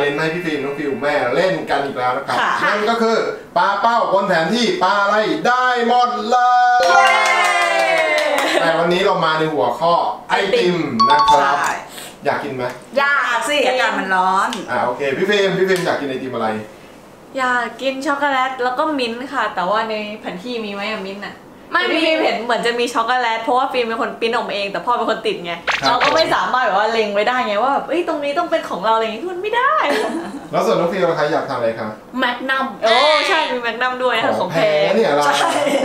challenge ให้พี่ฟิล์มน้องฟิวส์แม่เล่นกันอีกแล้วนะครับค่ะนั่นก็คือปาเป้าบนแผนที่ปาอะไรได้หมดเลย แต่วันนี้เรามาในหัวข้อไอติมนะครับใช่อยากกินไหมอยากสิอากาศมันร้อนอ่าโอเคพี่ฟิล์มพี่ฟิล์มอยากกินไอติมอะไร อยากกินช็อกโกแลตแล้วก็มิ้นท์ค่ะ แต่ว่าในแผนที่มีไหมอะมิ้นท์อะ ไม่มีพี่ฟิล์มเห็นเหมือนจะมีช็อกโกแลตเพราะว่าฟิล์มเป็นคนปริ้นออกมาเองแต่พ่อเป็นคนติดไงครับเราก็ไม่สามารถแบบว่าเล็งไว้ได้ไงว่าแบบเอ้ยตรงนี้ต้องเป็นของเราอะไรอย่างงี้มันไม่ได้ แล้วส่วนน้องฟิวส์ล่ะคะอยากทานอะไรคะ Magnum โอ้ใช่มี Magnum ด้วยนะของแพงเนี่ยเรา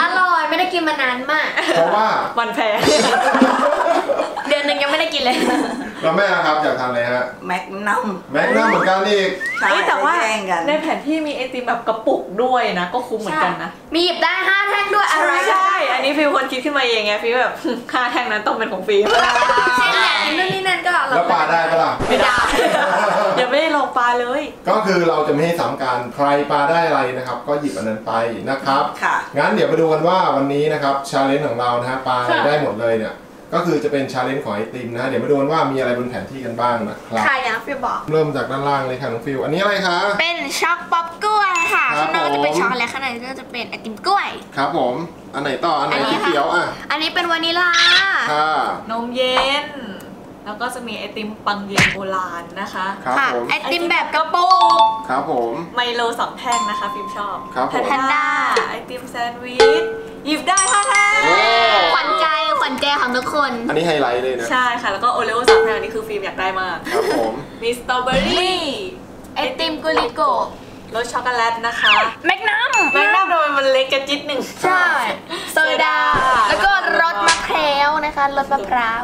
อร่อยไม่ได้กินมานานมาก เพราะว่าวันแพงเดือนหนึ่งยังไม่ได้กินเลย แล้วแม่นะครับอยากทานอะไรฮะ Magnum Magnum เหมือนกันอีกใช่เฮ้ยแต่ว่าแย่งกัน ในแผนที่มีไอติมแบบกระปุกด้วยนะ ก็คุ้มเหมือนกันนะ มีหยิบได้ห้าแท่งด้วยอะไรใช่ อันนี้ฟิล์มคนคิดขึ้นมาเองไงฟิล์มแบบ ค่าแท่งนั้นต้องเป็นของฟิลเช่นอยากกินนู่นนี่นั่นก็เรแล้วปาได้ปะล่ะ ไม่ได้ ยังไม่ได้ลองปาเลย ก็คือเราจะไม่ให้ซ้ำกันใครปาได้อะไรนะครับ ก็หยิบอันนั้นไปนะครับ ค่ะ งั้นเดี๋ยวมาดูกันว่าวันนี้นะครับ challenge ของเรานะฮะปาอะไรได้หมดเลยเนี่ย ก็คือจะเป็น challenge ของไอติมนะฮะเดี๋ยวมาดูกันว่ามีอะไรบนแผนที่กันบ้างนะครับค่ะอย่างที่ฟิวบอก เริ่มจากด้านล่างเลยค่ะน้องฟิว อันนี้อะไรคะ เป็นช็อกป๊อปกล้วยค่ะครับข้างนอกจะเป็นผม ช็อกโกแลตข้างในก็จะเป็นไอติมกล้วย ครับผม อันไหนต่อ อันไหนอันนี้ สีค่ะเขียวอะ อันนี้เป็นวานิลลา ค่ะ นมเย็น แล้วก็จะมีไอติมปังเย็นโบราณนะคะครับค่ะ ผม ไอติมแบบกระปุก ครับผม Milo สองแท่งนะคะฟิล์มชอบครับผม แพนด้าไอติมแซนด์วิชหยิบได้ห้าแท่งโอ้ขวัญใจขวัญใจของ ทุกคน อันนี้ไฮไลท์เลยนะ ใช่ค่ะ แล้วก็ Oreo สองแท่งอันนี้คือฟิล์มอยากได้มาก ครับผม มีสตรอเบอรี่ไอติม Glicoรสช็อกโกแลตนะคะ Magnum Magnum ทำไมมันเล็กกระจิ๊ดนึงใช่โซดา แล้วก็รสมะพร้าวนะคะรสมะพร้าว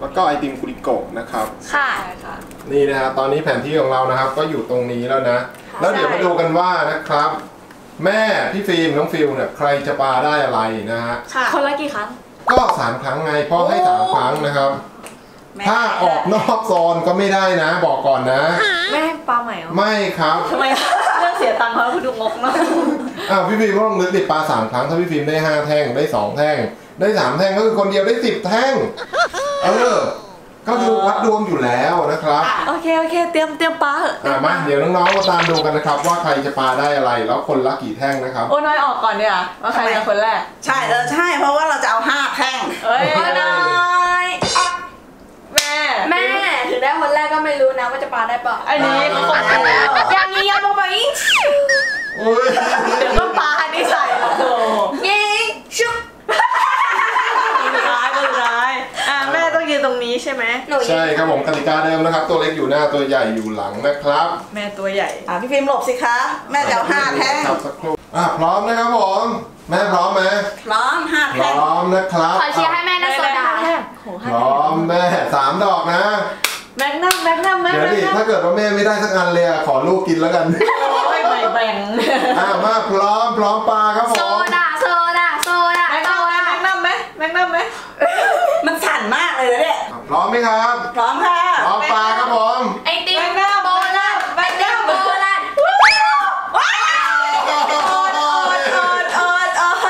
แล้วก็ไอติม Glico นะครับค่ะใช่ค่ะ นี่นะฮะตอนนี้แผนที่ของเรานะครับ ก็อยู่ตรงนี้แล้วนะ แล้วเดี๋ยวมาดูกันว่านะครับ แม่พี่ฟิล์มน้องฟิวเนี่ยใครจะปาได้อะไรนะฮะค่ะคนละกี่ครั้ง ก็สามครั้งไงพ่อให้สามครั้งนะครับแม่ถ้าออกนอกโซนก็ไม่ได้นะ บอกก่อนนะ ไม่ให้ปลาใหม่เหรอไม่ครับทำไมเรื่องเสียตังค์เขาคือดูงกเนอะอ้าวพี่ฟิล์มก็ต้องนึกติดปลาสามครั้งถ้าพี่ฟิล์มได้ห้าแท่งได้สองแท่ง ได้สามแท่งก็คือคนเดียวได้สิบแท่ง เออ ก็คือวัดดวงอยู่แล้วนะครับโอเคโอเค เตรียมเตรียมปลาเหอะอะมาเดี๋ยวน้องๆมาตามดูกันนะครับ ว่าใครจะปาได้อะไรแล้วคนละกี่แท่งนะครับ โอ้น้อยออกก่อนดีกว่าว่าใครเป็นคนแรก ใช่เออใช่เพราะว่าเราจะเอาห้าแท่งเอ้ยโอ้ยน้อยแม่แม่ถึงได้คนแรกก็ไม่รู้นะว่าจะปาได้เปล่าอันนี้เขาคงไปแล้วอย่างนี้ยังลงไปอีกโอ้ยเดี๋ยวก็ปลาอันนี้ใส่โอ้โห ยิงชุบ คนสุดท้ายคนสุดท้ายอะแม่ ต้องยืนตรงนี้ใช่ไหมหนูยิใช่งครับผมกติกาเดิมนะครับ ตัวเล็กอยู่หน้าตัวใหญ่อยู่หลังนะครับแม่ตัวใหญ่ อะพี่ฟิล์มหลบสิคะ แม่จะเอาห้าแท่งครับสักครู่อะพร้อมนะครับผมแม่พร้อมไหมพร้อมห้าพแท่งร้อมนะครับขอเชียร์ให้แม่นะโซดาแม่โหพห้าร้อมแม่สามดอกนะ แมกนัมแมกนัมแมกเดี๋ยวนัมดิถ้าเกิดว่าแม่ไม่ได้สักอันเลยอะขอลูกกินแล้วกัน โอ้ยไม่แบ่งอะมาพร้อมพร้อมปลาครับผโซมดาโซดาโซดาแมกโซนัมไหมดาแมกนัมไหมแมกนัมไหมมันสั่นมาก เลยนะเนี่ยพร้อมไหมครับพร้อมค่ะพร้อมปลาครับผมไอติมโบราณไอติมโบราณอดอดอดอดอ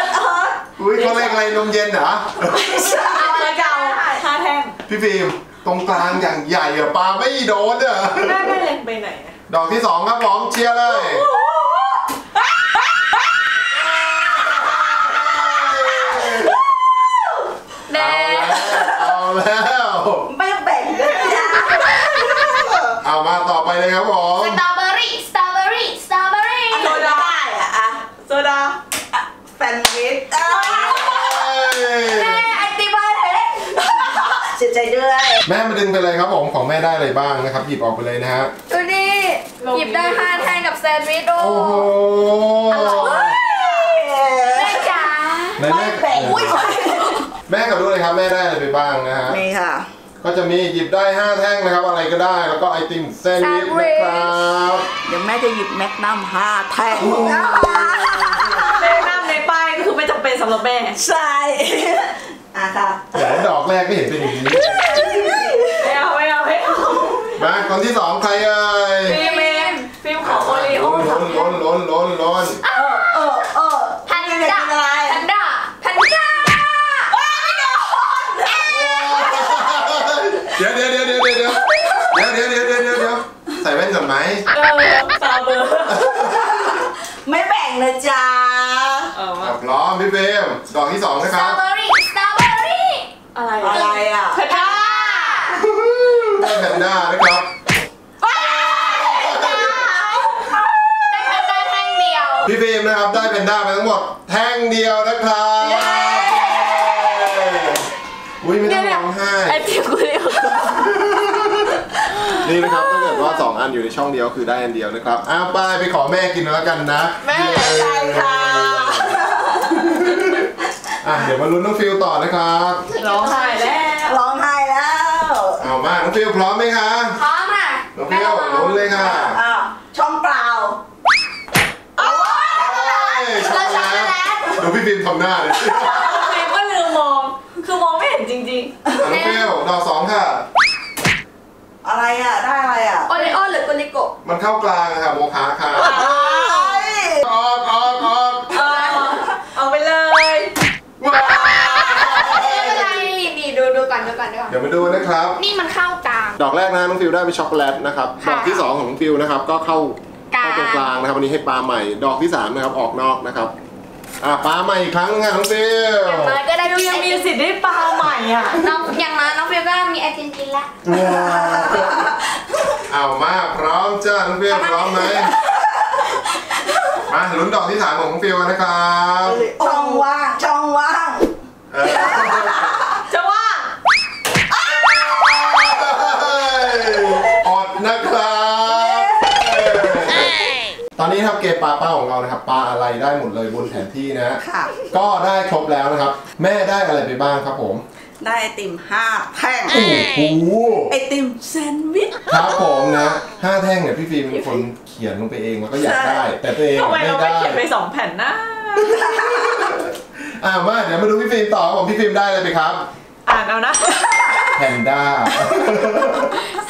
ดอดอุ้ยเขาเรียกอะไรนมเย็นเหรอเอาเลยเก่าห้าแท่งพี่ฟิล์มตรงกลางอย่างใหญ่อะปลาไม่โดนอะแม่แม่เล็งไปไหนอะดอกที่สองครับผมเชียร์เลย เลยครับผมสตรอเบอรี่สตรอเบอรี่สตรอเบอรี่โซดาได้อะอะโซดาแซนด์วิชอ้าวแม่ไอติมอะไรเสียใจด้วย แม่มาดึงไปเลยครับผมของแม่ได้อะไรบ้างนะครับ หยิบออกไปเลยนะฮะดูนี่หยิบได้ห้าแท่งกับแซนด์วิชโอ้โอ้โหแม่จ๋าไหนไม่แม่แบ่งอุ้ยแม่กับดูเลยครับแม่ได้อะไรไปบ้างนะฮะนี่ค่ะ ก็จะมีหยิบได้5แท่งนะครับ อะไรก็ได้แล้วก็ไอติมแซนด์วิชนะครับเดี๋ยวแม่จะหยิบแมกนัมห้าแท่งแมกนัมในป้ายก็คือไม่จำเป็นสำหรับแม่ ใช่อะค่ะแต่ดอกแรกก็เห็นเป็นอย่างนี้ไม่เอาไม่เอาไม่เอามาคนที่สองใครเอ่ยฟิล์มเองฟิล์มของโอริโอล้นล้นล้นล้นล้น ร้อมพี่ฟิล์มดอกที่สองนะสคตรอรับเบอรี่สตรอเบอรี่อะไรอะไรอะแพนด้าได้แพนด้านะครับ ได้แค่ได้แท่งเดียวพี่ฟิล์มนะครับได้แพนด้าไปทั้งหมดแท่งเดียวนะครับอุ้ยไม่ต้องร้องไห้ ไอติมกูเรียกนี่นะครับถ้าเกิดว่าสองอันอยู่ในช่องเดียวคือได้อันเดียวนะครับอ้าวไปไปขอแม่กินแล้วกันนะแม่ใช่ค่ะ อะเดี๋ยวมาลุ้นน้องฟิวต่อนะครับร้องไห้แล้วร้องไห้แล้วเอามาน้องฟิวพร้อมไหมคะพร้อมค่ะน้องฟิวลุ้นเลยค่ะอะช่องเปล่าเอ้ยช็อกโกแลตดูพี่ฟิล์มทำหน้าเลยฟิล์มก็ลืมมอง คือมองไม่เห็นจริงอะน้องฟิวดอกสองค่ะ อะไรอะได้อะไรอะ Oreo หรือ Glicoมันเข้ากลางค่ะโมคาค่ะ ไอ้ ออกออกออก ๆ เอาเอาไปเลย ว้าว ไม่เป็นไรนี่ดูดูก่อนดูก่อนดูก่อน เดี๋ยวมาดูนะครับ นี่มันเข้ากลาง ดอก แรกนะน้องฟิลได้เป็นช็อกโกแลตนะครับดค่ะอกที่สองของน้องฟิลนะครับก็เข้ากลางเข้าตรงกลางนะครับวันนี้ให้ปลาใหม่ดอกที่สามนะครับออกนอกนะครับอะปลาใหม่อีกครั้งนึงค่ะน้องฟิลอย่างน้อยก็ได้ดูยังมีสิทธิ์ได้ปลาใหม่อะน้องอย่างน้อยน้องฟิวก็มีไอติมกินละเอามาพร้อมจ้าน้องฟิลพร้อมไหมมาลุ้นดอกที่สามของน้องฟิลนะครับช่องว่างช่องว่าง ตอนนี้ครับเกมปลาเป้าของเรานะครับปลาอะไรได้หมดเลยบนแผนที่นะ ค่ะ ก็ได้ครบแล้วนะครับ แม่ได้อะไรไปบ้างครับผมได้ไอติมห้าแท่ง โอ้โหไอติมแซนด์วิช ครับผมนะห้าแท่งเนี่ยพี่ฟิล์มเป็นคนเขียนลงไปเองแล้วก็อยากได้ แต่ตัวเองทำไมไม่เราไม่ได้ เขียนไปสองแผ่นนะอ่ามาเดี๋ยวมาดูพี่ฟิล์มต่อผมพี่ฟิล์มได้อะไรไปครับอ่านเอานะ แพนด้า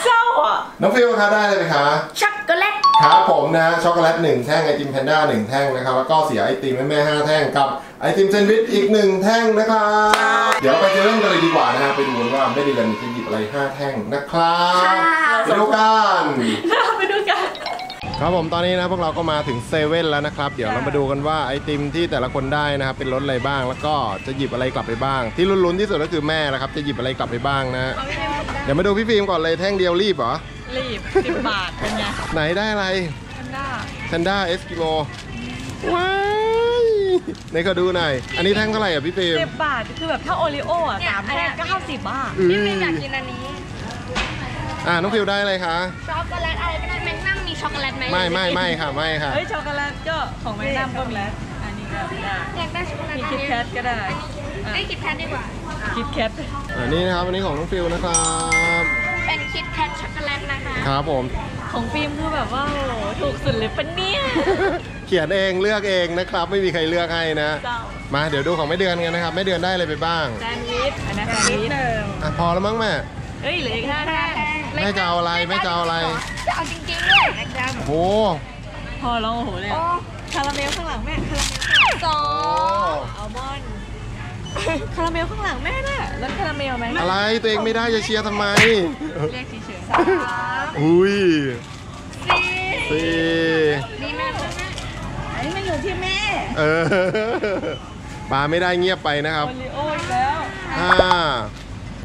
เศร้าอะน้องฟิล์มคะได้อะไรไปคะช็อกโกแลต ครับผมนะช็อกโกแลตหนึ่งแท่งไอติมแพนด้าหนึ่งแท่งนะครับแล้วก็เสียไอติมแม่แม่ห้าแท่งกับไอติมแซนด์วิชอีกหนึ่งแท่งนะครับ เดี๋ยวเราไปเจอเล่นกันเลยดีกว่านะฮะไปดูกันว่าแม่ดีรันจะหยิบอะไรห้าแท่งนะครับค่ะไปดูกันไปดูกัน ครับผมตอนนี้นะพวกเราก็มาถึงเซเว่นแล้วนะครับ เดี๋ยวเรามาดูกันว่าไอติมที่แต่ละคนได้นะครับเป็นรสอะไรบ้าง แล้วก็จะหยิบอะไรกลับไปบ้าง ที่ลุ้นๆที่สุดก็คือแม่นะครับ จะหยิบอะไรกลับไปบ้างนะเดี๋ยวมาดูพี่ฟิล์มก่อนเลยแท่งเดียวรีบเหรอรีบสิบบาทเป็นไงไหนได้อะไรแพนด้าแพนด้าเอสกิโมว้ายไหนก็ดูหน่อยอันนี้แท่งเท่าไหร่อะพี่ฟิล์มสิบบาทคือแบบถ้าโอริโออะสามแท่งก็ห้าสิบบาทอืพี่มฟิวอยากกินอันนี้ อ่าน้องฟิลได้อะไรคะ ช็อกโกแลตอะไรก็ได้แมงนั่งมีช็อกโกแลตไหมไม่ไม่ไม่ค่ะไม่ค่ะ เฮ้ยช็อกโกแลตก็ของแมกนัมก็มีอันนี้ก็ได้อยากได้ช็อกโกแลตมีอันคิดเนี้แคยทก็ได้อะได้คิดแคทดีกว่า คิดแคทอันนี้นะครับอันนี้ของน้องฟิลนะครับ เป็นคิดแคทช็อกโกแลตนะคะครับผม ของฟิล์มคือแบบว่าโอ้โหถูกสุดเลยปะเนี่ย เขียนเองเลือกเองนะครับ ไม่มีใครเลือกให้นะ เจ้า มาเดี๋ยวดูของแม่เดือนกันนะครับแม่เดือนได้อะไรไปบ้างแซนด์วิชอันนั้นแซนด์วิชอะพอแล้วมั้งแม่เฮ้ยเหลืออีกห้าแท่ง แม่จะเอาอะไรแม่จะเอาอะไร จะเอาจริงๆด้วยนะจ๊ะโอ้โหพอแล้วโอ้โหเลยโอ้คาราเมลข้างหลังแม่คาราเมลข้างหลังสองอัลมอนด์คาราเมลข้างหลังแม่น่ะแล้วคาราเมลไหมอะไรตัวเองไม่ได้จะเชียร์ทำไม เรียกเฉยอุ้ยสี่สี่นี่แม่รู้ไหมอันนี้มันอยู่ที่แม่เออปลาไม่ได้เงียบไปนะๆครับโอริโออีกแล้วห้า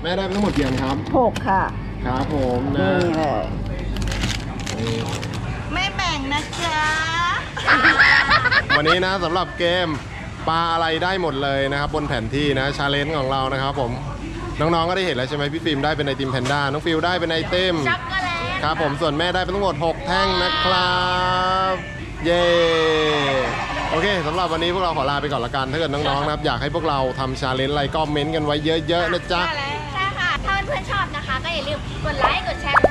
แม่ได้ไปทั้งหมดกี่อันครับ หกค่ะ ครับผมนะนี่เลยไม่แบ่งนะจ๊ะวันนี้นะสำหรับเกมปาอะไรได้หมดเลยนะครับ บนแผนที่นะ challenge ของเรานะครับผมน้องๆ ก็ได้เห็นแล้วใช่ไหมพี่ฟิล์มได้เป็นไอติมแพนด้าน้องฟิวได้เป็นไอติมช็อกโกแลตครับผมส่วนแม่ได้เป็นทั้งหมด 6 แท่งนะครับ เย้โอเคสำหรับวันนี้พวกเราขอลาไปก่อนละกันถ้าเกิดน้องๆนะครับอยากให้พวกเราทำ challenge อะไรก็เม้นต์กันไว้เยอะๆนะจ๊ะ ใช่ค่ะ ถ้าเพื่อนๆชอบนะคะ ก็อย่าลืม กดไลค์ กดแชร์